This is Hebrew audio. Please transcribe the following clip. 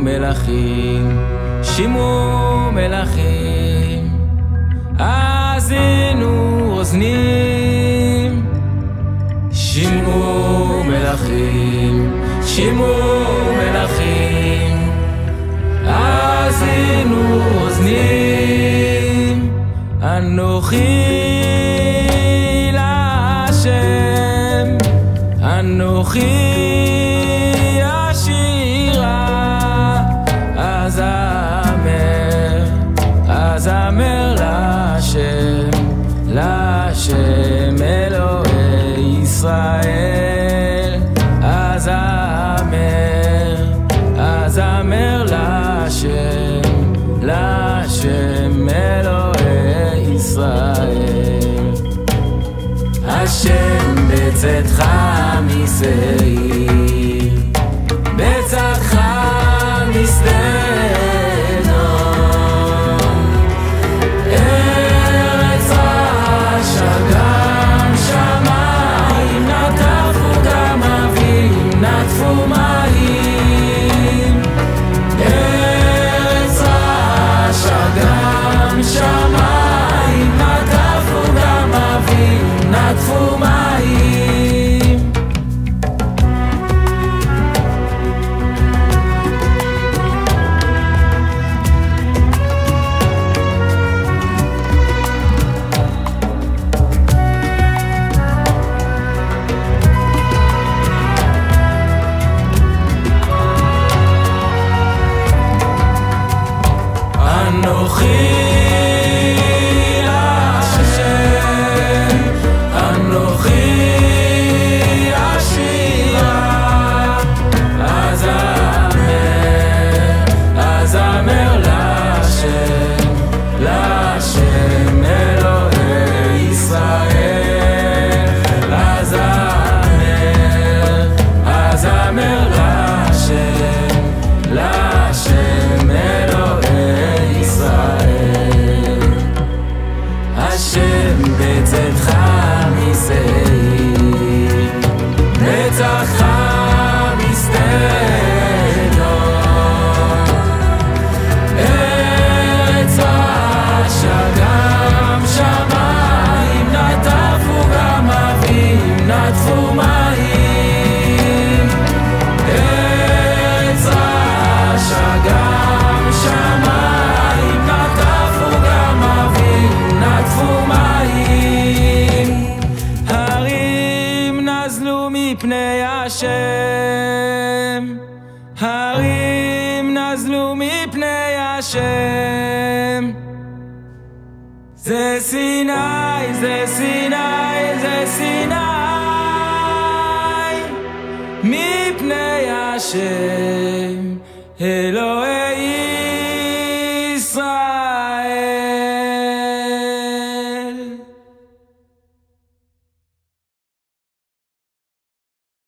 מלכים, שמעו מלכים, האזינו אוזנים. שמעו מלכים, שמעו מלכים, האזינו אוזנים. אנוכי להשם, אנוכי להשם אלוהי ישראל, אזמר, אזמר להשם, להשם אלוהי ישראל. השם בצאתך משעיר, בצאתך משדנו. השם, הרים נזלו מפני השם. זה סיני, זה סיני, זה סיני, מפני השם אלוהי